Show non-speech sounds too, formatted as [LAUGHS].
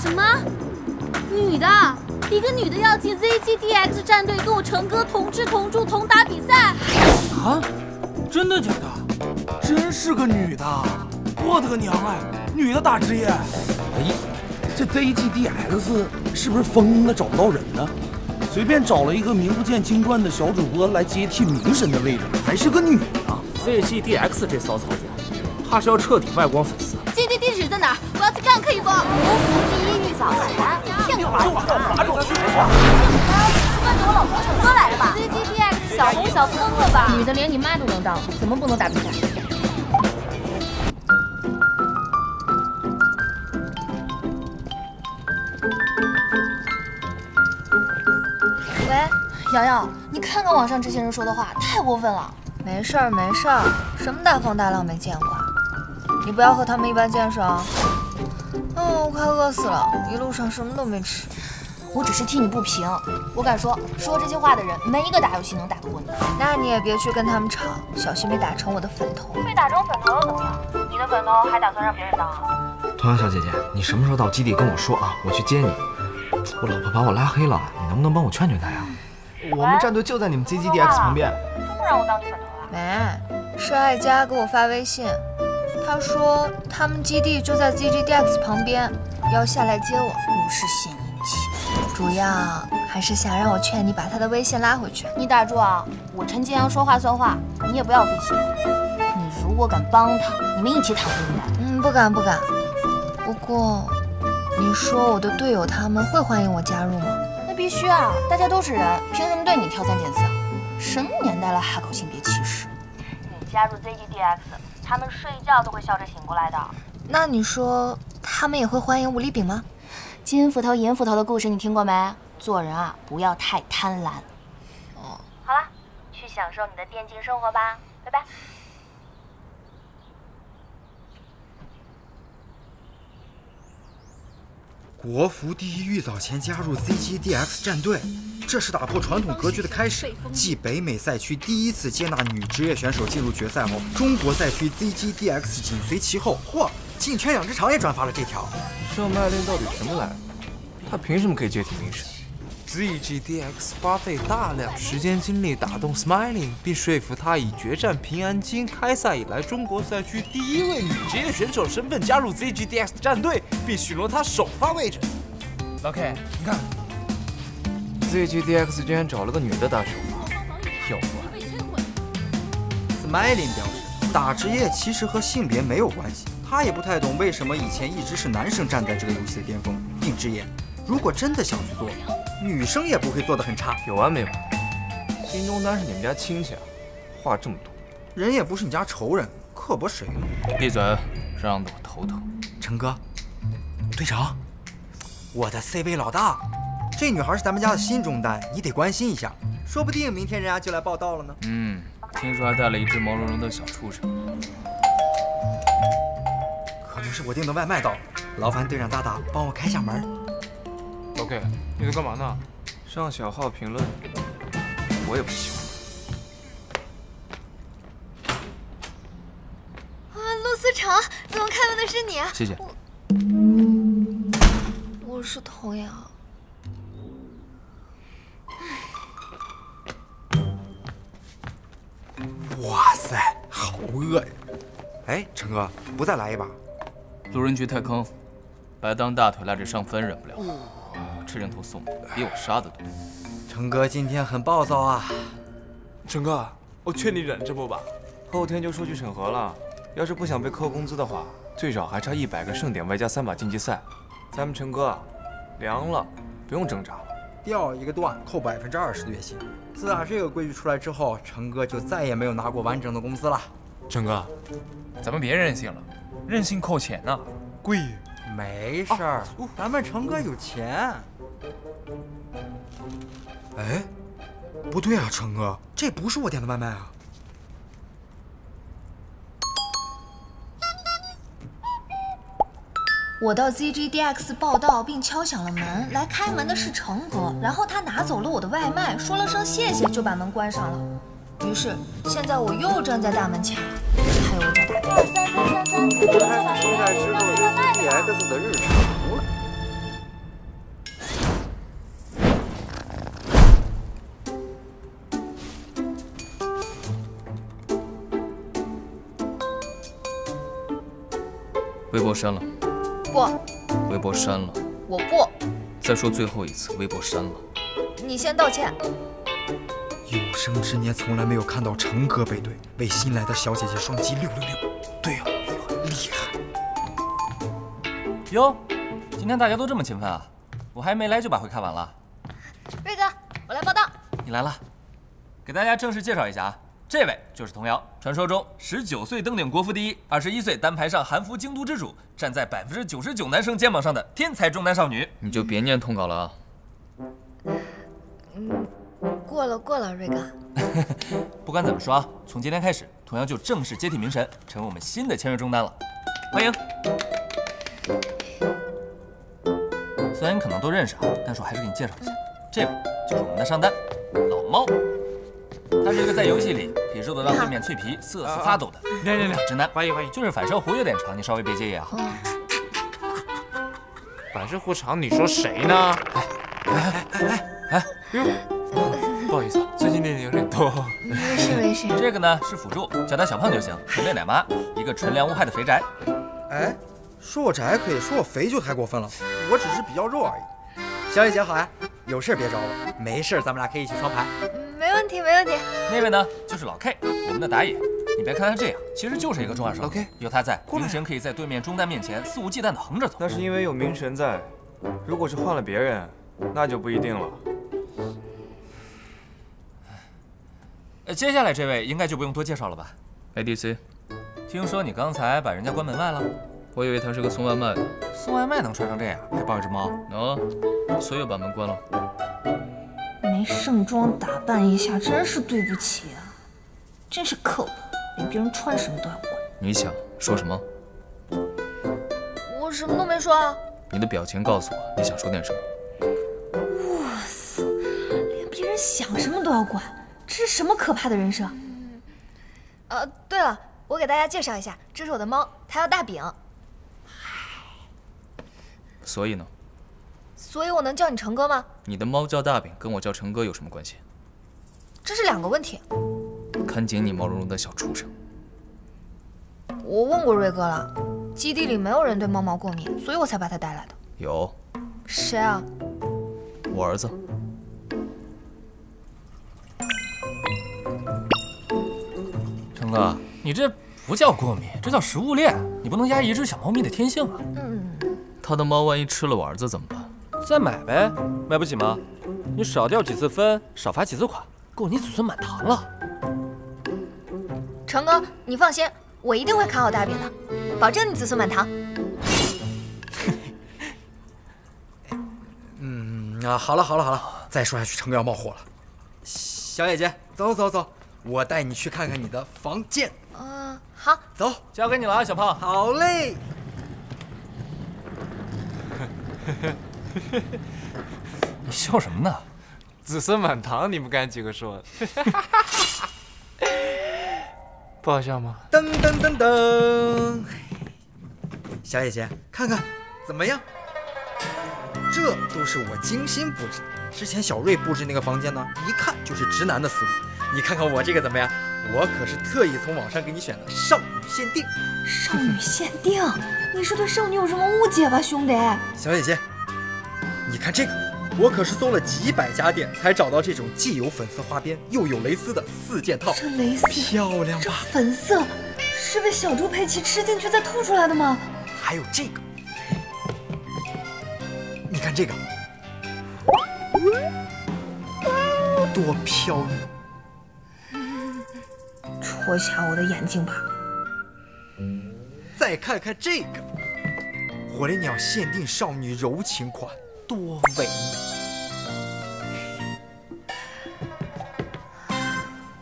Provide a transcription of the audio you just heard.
什么？女的？一个女的要进 ZGDX 战队，跟我成哥同吃同住同打比赛？啊？真的假的？真是个女的！我的个娘哎！女的打职业？哎，这 ZGDX 是不是疯了，找不到人呢？随便找了一个名不见经传的小主播来接替明神的位置，还是个女的。ZGDX 这骚操作，怕是要彻底败光粉丝。基地地址在哪儿？我要去干，可以不？国服第一玉早前，骗我玩儿？你问我老公成哥来了吧？C G D X 小红小疯了吧？女的连你妈都能当，怎么不能打比赛？喂，瑶瑶，你看看网上这些人说的话，太过分了。没事儿没事儿，什么大风大浪没见过？你不要和他们一般见识啊！嗯，我快饿死了，一路上什么都没吃。我只是替你不平，我敢说，说这些话的人没一个打游戏能打得过你。那你也别去跟他们吵，小心被打成我的粉头。被打成粉头又怎么样？你的粉头还打算让别人当啊？童瑶小姐姐，你什么时候到基地跟我说啊？我去接你。我老婆把我拉黑了，你能不能帮我劝劝她呀？我们战队就在你们 ZGDX 旁边。真不让我当你粉头了？没，是艾佳给我发微信。他说他们基地就在 ZGDX 旁边，要下来接我。不是献殷勤，主要还是想让我劝你把他的微信拉回去。你打住啊！我陈金阳说话算话，你也不要费心。你如果敢帮他，你们一起躺进来。嗯，不敢不敢。不过，你说我的队友他们会欢迎我加入吗？那必须啊！大家都是人，凭什么对你挑三拣四啊？什么年代了还搞性别歧视？你加入 ZGDX。他们睡觉都会笑着醒过来的。那你说他们也会欢迎吴立炳吗？金斧头、银斧头的故事你听过没？做人啊，不要太贪婪。哦，好了，去享受你的电竞生活吧，拜拜。国服第一玉早前加入 ZGDX 战队。这是打破传统格局的开始。继北美赛区第一次接纳女职业选手进入决赛后，中国赛区 ZGDX 紧随其后。嚯，进圈养殖场也转发了这条。这麦令到底什么来？他凭什么可以接替明神？ZGDX 花费大量时间精力打动 Smiling，并说服他以决战平安京开赛以来中国赛区第一位女职业选手身份加入 ZGDX 战队，并许诺她首发位置。老 K，你看。ZGDX 竟然找了个女的打首发，要完！Smiling 表示，打职业其实和性别没有关系，他也不太懂为什么以前一直是男生站在这个游戏的巅峰，并直言，如果真的想去做，女生也不会做得很差。有完没完？金中丹是你们家亲戚啊，话这么多，人也不是你家仇人，刻薄谁呢？闭嘴，让得我头疼。陈哥，队长，我的 C 位老大。这女孩是咱们家的新中单，你得关心一下，说不定明天人家就来报道了呢。嗯，听说还带了一只毛茸茸的小畜生，可能是我订的外卖到了，劳烦队长大大帮我开下门。OK，你在干嘛呢？上小号评论，我也不喜欢。啊，陆思成，怎么开门的是你？谢谢。我是童瑶。哇塞，好饿呀！哎，陈哥，不再来一把？路人局太坑，白当大腿拉着上分忍不了，吃人头送比我杀的多。成哥今天很暴躁啊！成哥，我劝你忍着不吧，后天就出去审核了。要是不想被扣工资的话，最少还差一百个盛典外加三把晋级赛。咱们成哥凉了，不用挣扎了。掉一个段扣百分之二十的月薪。自打这个规矩出来之后，成哥就再也没有拿过完整的工资了。成哥，咱们别任性了，任性扣钱呢，贵。没事儿，咱们成哥有钱。哎，不对啊，成哥，这不是我点的外卖啊。我到 ZGDX 报道，并敲响了门。来开门的是成哥，然后他拿走了我的外卖，说了声谢谢，就把门关上了。于是现在我又站在大门前，还有我大哥。三三三三，开始期待之后 ZGDX 的日常微博删了，不，微博删了。我不。再说最后一次，微博删了。你先道歉。有生之年从来没有看到成哥背对，为新来的小姐姐双击六六六。对呀、厉害！哟，今天大家都这么勤奋啊！我还没来就把会看完了。瑞哥，我来报道。你来了，给大家正式介绍一下啊，这位就是童瑶，传说中十九岁登顶国服第一，二十一岁单排上韩服京都之主，站在百分之九十九男生肩膀上的天才中单少女。你就别念通稿了啊！嗯，过了过了，瑞哥。[LAUGHS] 不管怎么说啊，从今天开始，童瑶就正式接替明神，成为我们新的签约中单了。欢迎。虽然你可能都认识啊，但是我还是给你介绍一下，这位就是我们的上单老猫。他是一个在游戏里可以肉得到对面脆皮瑟瑟发抖的来来来，直男，欢迎欢迎。就是反射弧有点长，你稍微别介意啊。反射弧长，你说谁呢？哎哎哎，哟，不好意思，最近练的有点多。没事没事。这个呢是辅助，叫他小胖就行，纯妹奶妈，一个纯良无害的肥宅。哎，说我宅可以，说我肥就太过分了。我只是比较肉而已。小姐姐好呀，有事别找我，没事咱们俩可以一起双排。没问题。那位呢就是老 K，我们的打野。你别看他这样，其实就是一个中二少老 K，有他在，明神可以在对面中单面前肆无忌惮的横着走。那是因为有明神在，如果是换了别人，那就不一定了。呃，接下来这位应该就不用多介绍了吧 ADC，听说你刚才把人家关门外了？我以为他是个送外卖的。送外卖能穿成这样，还抱一只猫？能，所以我把门关了。没盛装打扮一下，真是对不起啊！真是可恶，连别人穿什么都要管。你想说什么？我什么都没说啊。你的表情告诉我你想说点什么。哇塞，连别人想什么都要管，这是什么可怕的人生？呃，对了，我给大家介绍一下，这是我的猫，它叫大饼。所以呢？所以我能叫你成哥吗？你的猫叫大饼，跟我叫成哥有什么关系？这是两个问题。看紧你毛茸茸的小畜生！我问过瑞哥了，基地里没有人对猫毛过敏，所以我才把它带来的。有。谁啊？我儿子。成哥，你这不叫过敏，这叫食物链。你不能压抑一只小猫咪的天性啊。嗯。他的猫万一吃了我儿子怎么办？再买呗，买不起吗？你少掉几次分，少罚几次款，够你子孙满堂了。成哥，你放心，我一定会看好大饼的，保证你子孙满堂。[LAUGHS] 嗯啊，好了好了好了，再说下去成哥要冒火了。小姐姐，走走走，我带你去看看你的房间。嗯，好，走，交给你了啊，小胖。好嘞。[LAUGHS] [LAUGHS] 你笑什么呢？子孙满堂，你们干几个说？[LAUGHS] 不好笑吗？噔噔噔噔，小姐姐，看看怎么样？这都是我精心布置的。之前小瑞布置那个房间呢，一看就是直男的思路。你看看我这个怎么样？我可是特意从网上给你选的少女限定。少女限定？你是对少女有什么误解吧，兄弟？小姐姐，你看这个，我可是搜了几百家店才找到这种既有粉色花边又有蕾丝的四件套。这蕾丝漂亮吧？粉色是被小猪佩奇吃进去再吐出来的吗？还有这个，你看这个，多飘逸！戳瞎我的眼睛吧！再看看这个，火烈鸟限定少女柔情款，多唯美！